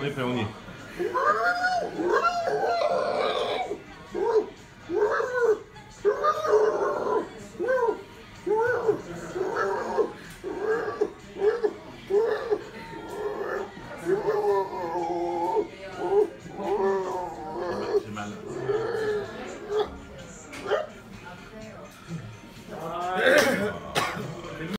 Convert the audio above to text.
Oi, Peoni. Emellan.